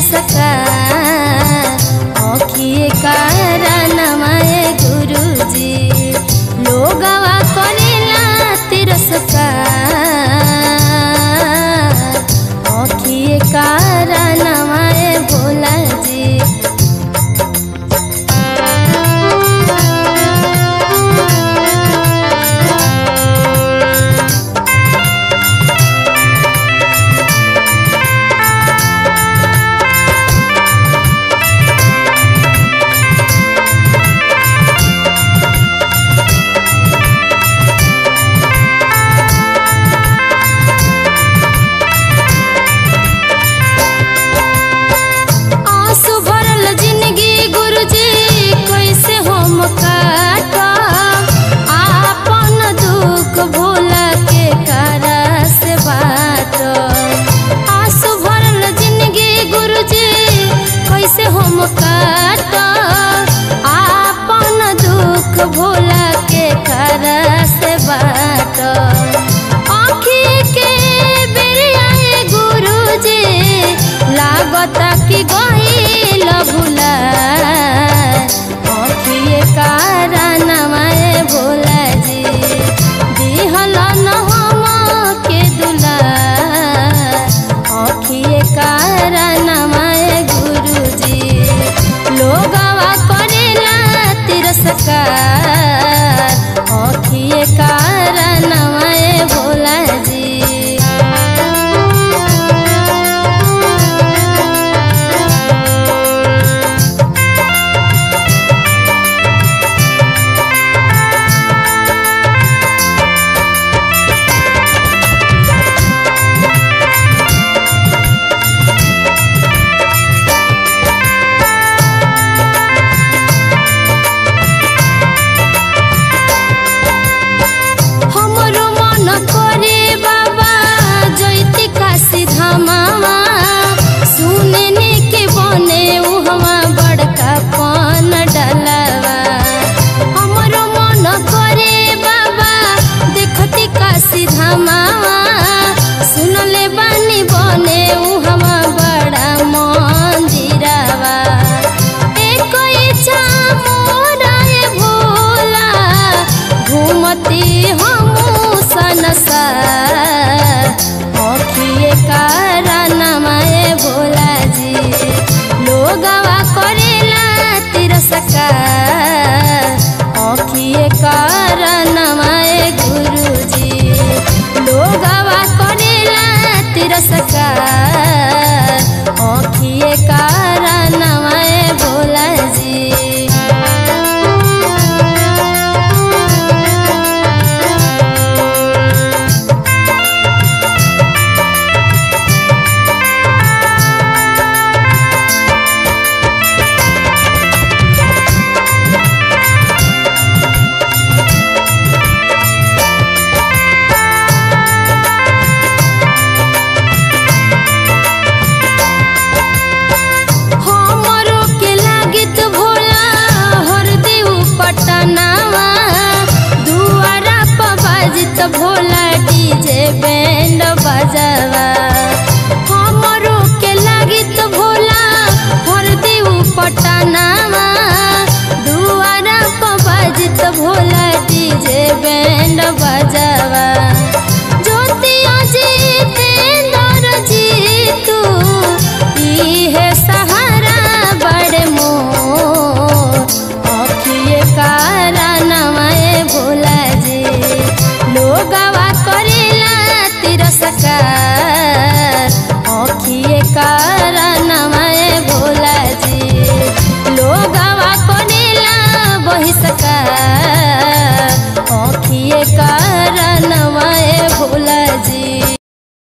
सका अखिएका रानामाए गुरुजी। लोगवा करेला तेरो सका होती हम सनसा अखिए का हरदेव पटनावा दुआरा पर बाजित भोला